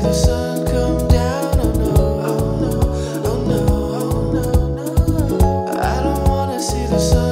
the sun